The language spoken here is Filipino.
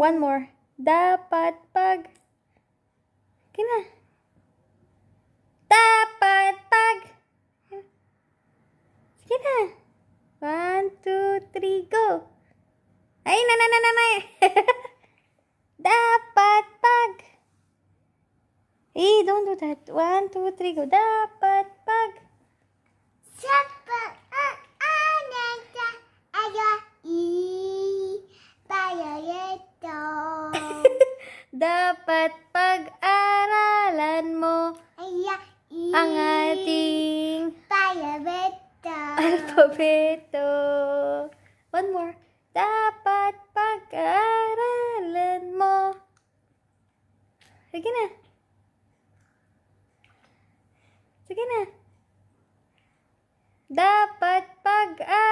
One more. Dapat pag... Kina. Dapat pag... Sige na. One, two, three, go. Ay, na, na, na, na, na. Dapat pag... Eh, don't do that. One, two, three, go. Dapat pag... Dapat ang ananta aga i payayeto. Dapat pag-aralan mo Aya i ang ating payayeto. alfabeto. One more. Dapat pag-aralan mo. Sige na. Sige na. Dapat pag-aralan